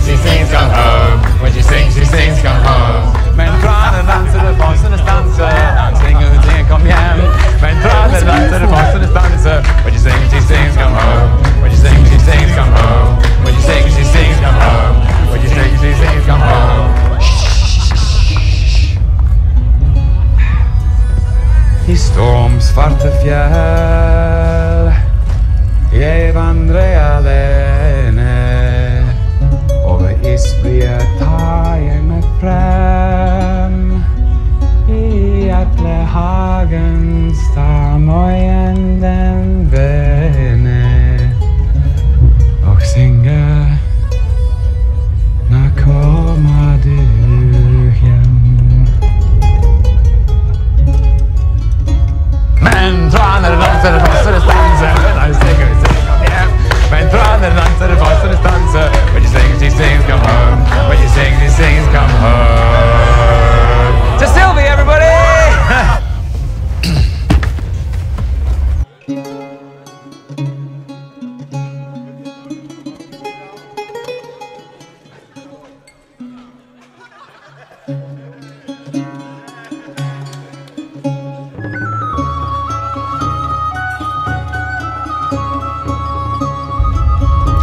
sings, she sings, come home. When she sings, she sings, come home. Mentrane dansade fast in a stanza, dancing och ting kom hem. Mentrane dansade fast in a stanza, when she sings, she sings, come home. When she sings, she sings, come home. When she sings, she sings, come home. When she sings, she sings, come home. I stormsvarte fjell Jeg vandrer alene Over isfrie tar jeg meg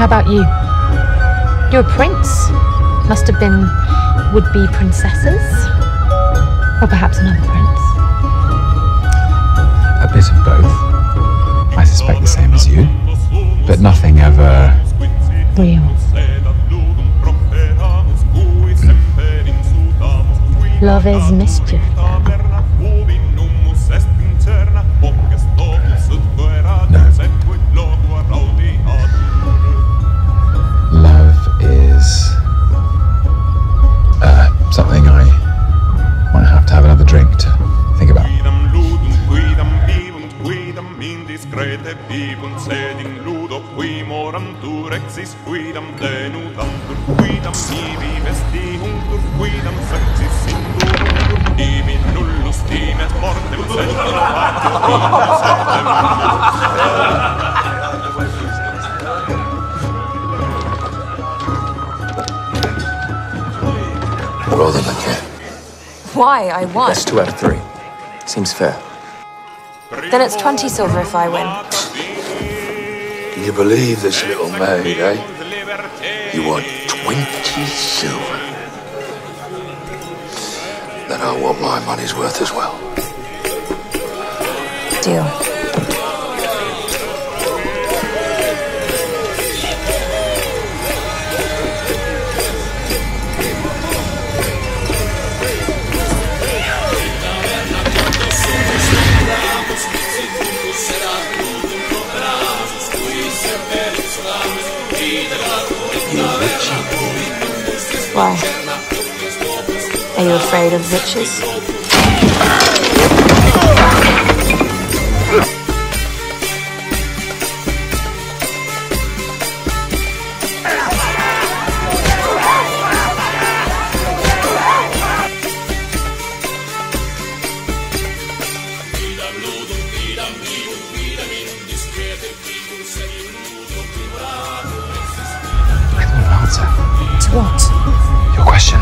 about you? You're a prince. Must have been would-be princesses, or perhaps another prince. A bit of both. I suspect the same as you. But nothing ever. Real. Hmm. Love is mischief. Ludo qui morantur exis, quidam denudantur, quidam ibi vestihuntur, quidam sexis induruntur, ibi nullus timet mortem, sed in patis vimus septem. Roll them again. Why? I won. That's two out of three. Seems fair. Then it's 20 silver if I win. Can you believe this little maid, eh? You want 20 silver. Then I want my money's worth as well. Deal. Are you afraid of riches? I thought an answer. To what? Your question.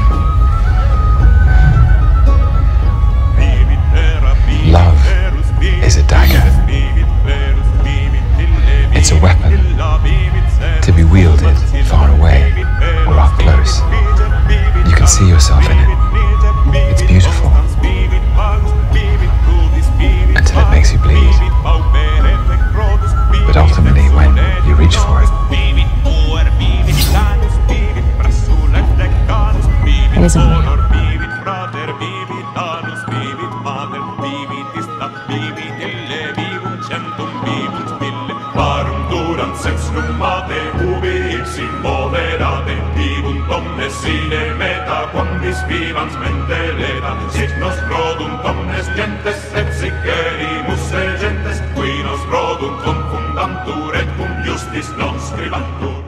vivit anus, vivit mater, vivit ista, vivit ille, vivum centum, vivum mille. Varum duram sexum mate, ubi ipsi moderate, vivum domne sine meta, quandis vivans mente leta, sic nos produnt omnes gentes, et sicerimus erimus regentes, qui nos produnt confundantur, et cum justis non scribantur.